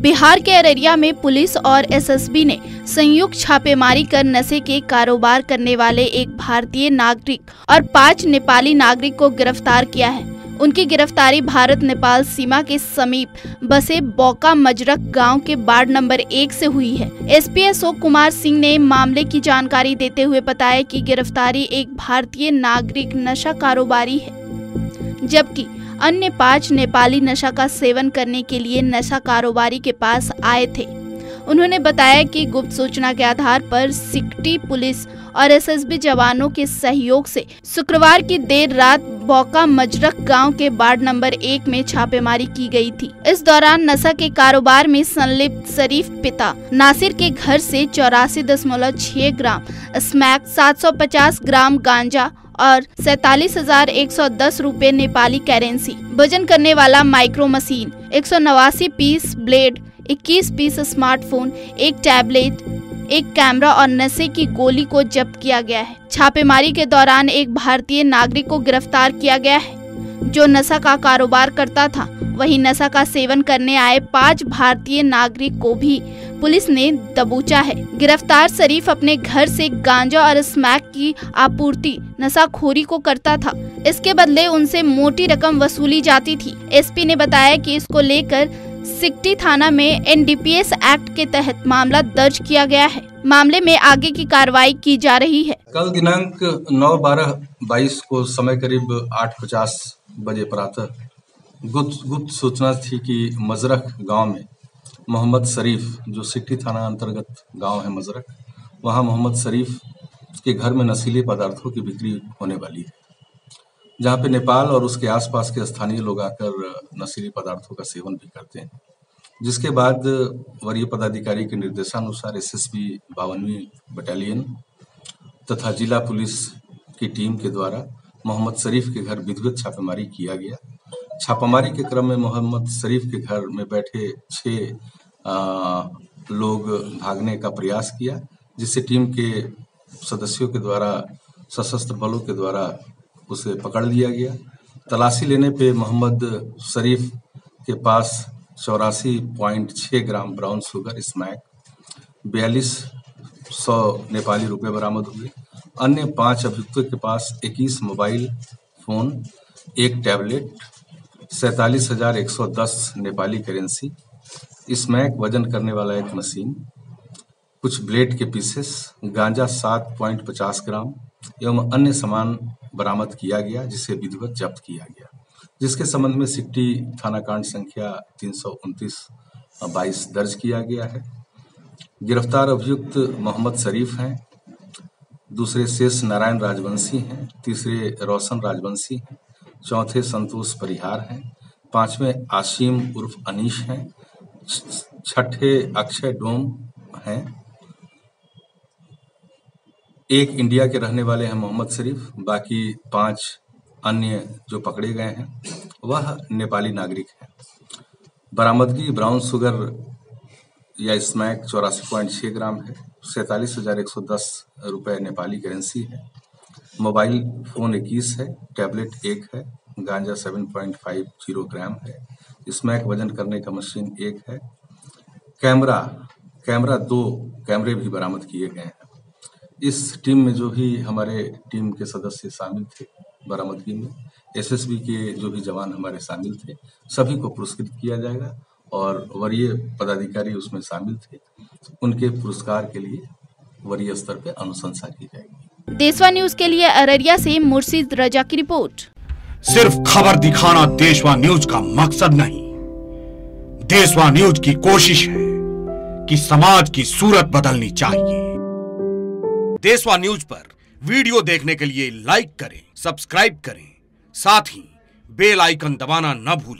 बिहार के अररिया में पुलिस और एसएसबी ने संयुक्त छापेमारी कर नशे के कारोबार करने वाले एक भारतीय नागरिक और पाँच नेपाली नागरिक को गिरफ़्तार किया है। उनकी गिरफ्तारी भारत नेपाल सीमा के समीप बसे बौका मजरक गाँव के वार्ड नंबर एक से हुई है। एसपी अशोक कुमार सिंह ने मामले की जानकारी देते हुए बताया कि गिरफ्तारी एक भारतीय नागरिक नशा कारोबारी है, जबकि अन्य पाँच नेपाली नशा का सेवन करने के लिए नशा कारोबारी के पास आए थे। उन्होंने बताया कि गुप्त सूचना के आधार पर सिकटी पुलिस और एसएसबी जवानों के सहयोग से शुक्रवार की देर रात बौका मजरक गाँव के वार्ड नंबर एक में छापेमारी की गई थी। इस दौरान नशा के कारोबार में संलिप्त शरीफ पिता नासिर के घर से चौरासी दशमलव छह ग्राम, स्मैक 750 ग्राम गांजा और सैतालीस हज़ार एक सौ दस रूपए नेपाली करेंसी। वज़न करने वाला माइक्रो मशीन, एक सौ नवासी पीस ब्लेड 21 पीस स्मार्टफ़ोन, एक टैबलेट, एक कैमरा और नशे की गोली को जब्त किया गया है। छापेमारी के दौरान एक भारतीय नागरिक को गिरफ़्तार किया गया है, जो नशा का कारोबार करता था। वहीं नशा का सेवन करने आए पाँच भारतीय नागरिक को भी पुलिस ने दबोचा है। गिरफ़्तार शरीफ अपने घर से गांजा और स्मैक की आपूर्ति नशाखोरी को करता था। इसके बदले उनसे मोटी रकम वसूली जाती थी। एसपी ने बताया कि इसको लेकर सिकटी थाना में एनडीपीएस एक्ट के तहत मामला दर्ज किया गया है। मामले में आगे की कार्रवाई की जा रही है। कल दिनांक 9 बारह बाईस को समय करीब आठ पचास बजे प्रातः गुप्त गुप्त सूचना थी कि मजरख गाँव में मोहम्मद शरीफ, जो सिट्टी थाना अंतर्गत गाँव है मजरख वहाँ मोहम्मद शरीफ के घर में नशीले पदार्थों की बिक्री होने वाली है, जहाँ पे नेपाल और उसके आसपास के स्थानीय लोग आकर नशीले पदार्थों का सेवन भी करते हैं। जिसके बाद वरीय पदाधिकारी के निर्देशानुसार एसएसबी बावनवी बटालियन तथा जिला पुलिस की टीम के द्वारा मोहम्मद शरीफ के घर विधिवत छापेमारी किया गया। छापामारी के क्रम में मोहम्मद शरीफ के घर में बैठे छह लोग भागने का प्रयास किया, जिससे टीम के सदस्यों के द्वारा, सशस्त्र बलों के द्वारा उसे पकड़ लिया गया। तलाशी लेने पे मोहम्मद शरीफ के पास चौरासी पॉइंट छः ग्राम ब्राउन शुगर स्मैक, बयालीस सौ नेपाली रुपए बरामद हुए। अन्य पाँच अभियुक्तों के पास इक्कीस मोबाइल फ़ोन, एक टैबलेट, सैतालीस हज़ार एक सौ दस नेपाली करेंसी स्मैक वज़न करने वाला एक मशीन, कुछ ब्लेड के पीसेस, गांजा सात पॉइंट पचास ग्राम, एवं अन्य सामान बरामद किया गया, जिसे विधिवत जब्त किया गया। जिसके संबंध में सिट्टी थाना कांड संख्या तीन सौ बाईस दर्ज किया गया है। गिरफ़्तार अभियुक्त मोहम्मद शरीफ हैं, दूसरे शेष नारायण राजवंशी हैं, तीसरे रोशन राजवंशी हैं, चौथे संतोष परिहार हैं, पाँचवें आशिम उर्फ़ अनीश हैं छठे अक्षय डोम हैं। एक इंडिया के रहने वाले हैं मोहम्मद शरीफ, बाकी पाँच अन्य जो पकड़े गए हैं, वह नेपाली नागरिक हैं। बरामदगी ब्राउन शुगर या स्मैक चौरासी पॉइंट छः ग्राम है, सैतालीस हज़ार एक सौ दस रुपये नेपाली करेंसी है। मोबाइल फ़ोन इक्कीस है, टैबलेट एक है, गांजा सेवन पॉइंट फाइव ज़ीरो ग्राम है। स्मैक वज़न करने का मशीन एक है। कैमरा कैमरा दो कैमरे भी बरामद किए गए हैं। इस टीम में जो भी हमारे टीम के सदस्य शामिल थे बरामदगी में, एसएसबी के जो भी जवान हमारे शामिल थे, सभी को पुरस्कृत किया जाएगा और वरीय पदाधिकारी उसमें शामिल थे। उनके पुरस्कार के लिए वरीय स्तर पे अनुशंसा की जाएगी। देशवा न्यूज़ के लिए अररिया से मुर्शिद रजा की रिपोर्ट। सिर्फ़ खबर दिखाना देशवा न्यूज़ का मकसद नहीं। देशवा न्यूज़ की कोशिश है कि समाज की सूरत बदलनी चाहिए। देशवा न्यूज़ पर वीडियो देखने के लिए लाइक करें, सब्सक्राइब करें। साथ ही बेल आइकन दबाना न भूलें।